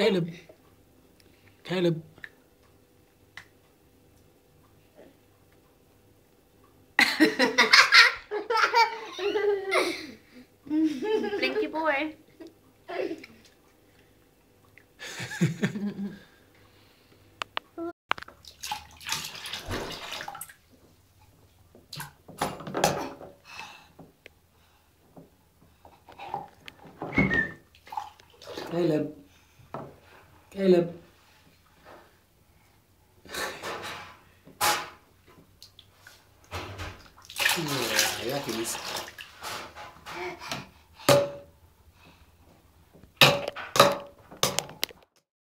Caleb. Caleb. Blinky boy. Caleb. كلب. يا كنيسة